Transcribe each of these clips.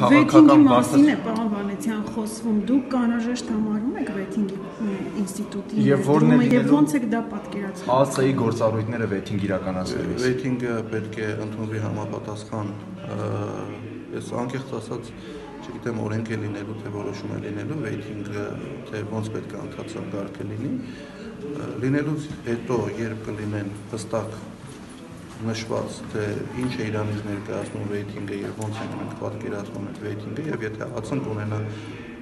քաղաքական մասին է պարոն Վանեցյան խոսվում։ Դուք կանաժեշտ համարում եք վեթինգի ինստիտուտի եւ որն է եւ ոնց եք դա պատկերացնում։ ԱԱՑ-ի գործառույթները վեթինգ իրականացնելիս։ Վեթինգը պետք է ընդունվի համապատասխան ես անկեղծ ասած չգիտեմ օրենք է լինելու թե որոշում է լինելու վեյթինգը թե ոնց պետք է ընթացավ կարգը լինի լինելուց հետո երբ կլինեն հստակ նշված, թե ինչ է Իրանից ներկայացնում վեյթինգը եւ ոնց ենք մենք պատկերացնում այդ վեյթինգը եւ եթե ԱՑ-ն կունենա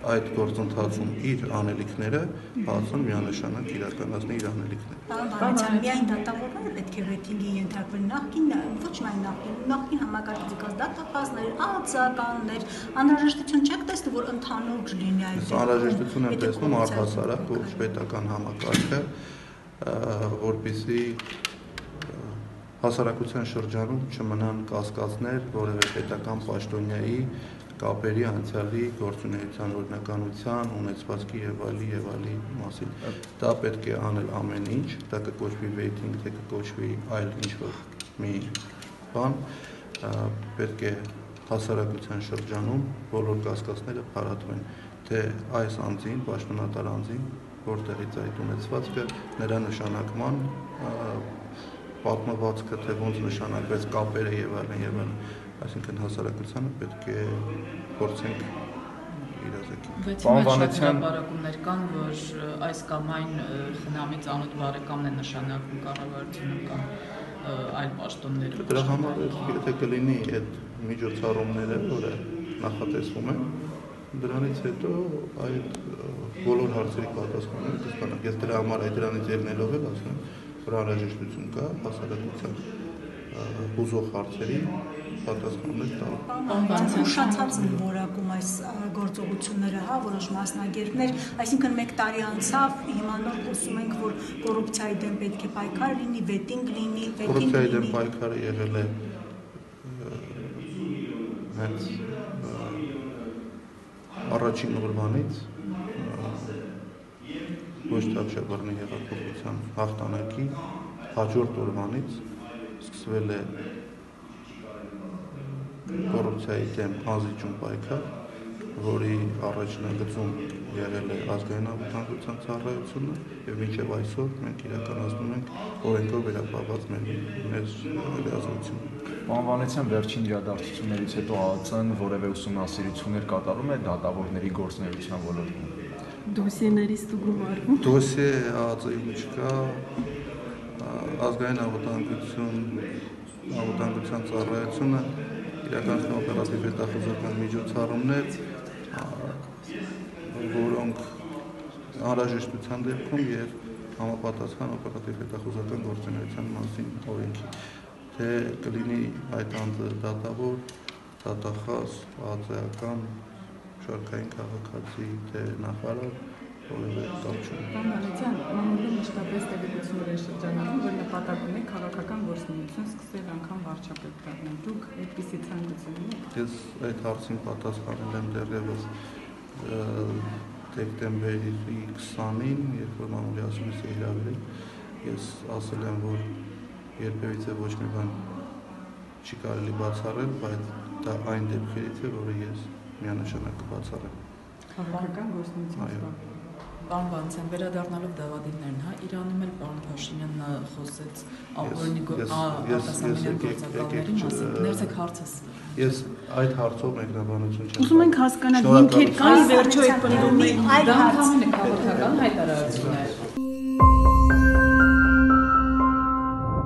այդ գործընթացում իր անելիքները, ԱՑ-ն միանշանակ իրականացնի իր անելիքները։ Պարոն միայն դատավորները պետք է վեյթինգի ենթարկվեն նախքին ոչ միայն նախքին, նախքին համակարգի կаз դատախազներ, ԱՑ-կաններ, անհրաժեշտություն չեք տեսնում, որ ընդհանուր լինի այդ։ Անհրաժեշտություն եմ տեսնում առհասարակ ոչ պետական համակարգը, որբիսի հասարակության շրջանում չմնան կասկածներ որևէ պետական պաշտոնյայի կապերի անցյալի գործունեության օրինականության, ունեցվածքի եւ այլի եւ այլի մասին։ Դա պետք է անել ամեն ինչ, դա կկոչվի վեյթինգ, թե կկոչվի այլ ինչ-որ մի բան, պետք է հասարակության շրջանում բոլոր կասկածները փարատվեն, թե այս անձին, պաշտոնատար անձին, որտեղից այդ ունեցվածքը նրա նշանակման պատմվածքը, թե ոնց նշանակվեց կապերը եւ այլն եւ այլն, այսինքն հասարակությանը պետք է փորձենք իրազեկել։ Պարոն Վանեցյան, բարակումներ կան, որ այս կամ այն խնամի ծանոթ բարեկամն է նշանակում կառավարությունում կամ այլ պաշտոններում։ Դրա համար եթե կլինի այդ միջոցառումները, որը նախատեսվում են, դրանից հետո այդ բոլոր հարցերի պատասխանները կստանանք։ Ես դրա համար այդ դրանից ելնելով եմ ասում որ անհրաժեշտություն կա հասարակության հուզող հարցերի պատասխաններ տալու։ Ուշացած են որակում այս գործողությունները, հա, որոշ մասնագետներ, այսինքն 1 տարի անցավ, հիմա նոր խոսում ենք, որ կոռուպցիայի դեմ պետք է պայքար լինի, վետինգ լինի, վետինգ լինի։ Կոռուպցիայի դեմ պայքարը եղել է հենց առաջին օրվանից ոչ Թավշյաբարնի հեղափոխության հաղթանակի հաջորդ օրվանից սկսվել է կոռուպցիայի դեմ անզիջում պայքար, որի առաջնագծում եղել է ազգային անվտանգության ծառայությունը եւ մինչեւ այսօր մենք իրականացնում ենք օրենքով վերապահված մեր մեր լիազորությունը։ Պարոն Վանեցյան, վերջին իրադարձություններից հետո ԱԱՑ-ն որևէ ուսումնասիրություններ կատարում է դատավորների գործունեության ոլորտում դոսիեների ստուգում արվում։ Դոսիե ԱԱԾ-ում չկա, ազգային անվտանգություն, անվտանգության ծառայությունը իրականացնում օպերատիվ հետախուզական միջոցառումներ, որոնք անհրաժեշտության դեպքում եւ համապատասխան օպերատիվ հետախուզական գործունեության մասին օրենքի թե կլինի այդ անձը դատավոր, դատախազ, ԱԱԾ-ական շարքային քաղաքացի թե նախարար որևէ կապ չունի։ Պարոն Անետյան, մամուլում մշտապես տեղեկություններ են շրջանառվում, որ նպատակ ունի քաղաքական գործունեություն սկսել անգամ վարչապետ դառնալ։ Դուք այդպիսի ցանկություն ունեք։ Ես այդ հարցին պատասխանել եմ դեռևս դեկտեմբերի 20-ին, երբ որ մամուլի ասումից հրավիրել, ես ասել եմ, որ երբևիցե ոչ մի բան չի կարելի բացառել, բայց դա այն դեպքերից է, որը ես միանշանակ կբացառեմ։ Քաղաքական գործունեություն Պարոն Վանցյան, վերադառնալով դավադիններն, հա, Իրանում էլ պարոն Փաշինյանը խոսեց ապօրինի արտասահմանյան գործակալների մասին։ Ներսեք հարցս։ Ես այդ հարցով մեկնաբանություն չեմ։ Ուզում ենք հասկանալ հիմքեր կան վերջո այդ հարց։ Դա քաղաքական հայտարարություններ։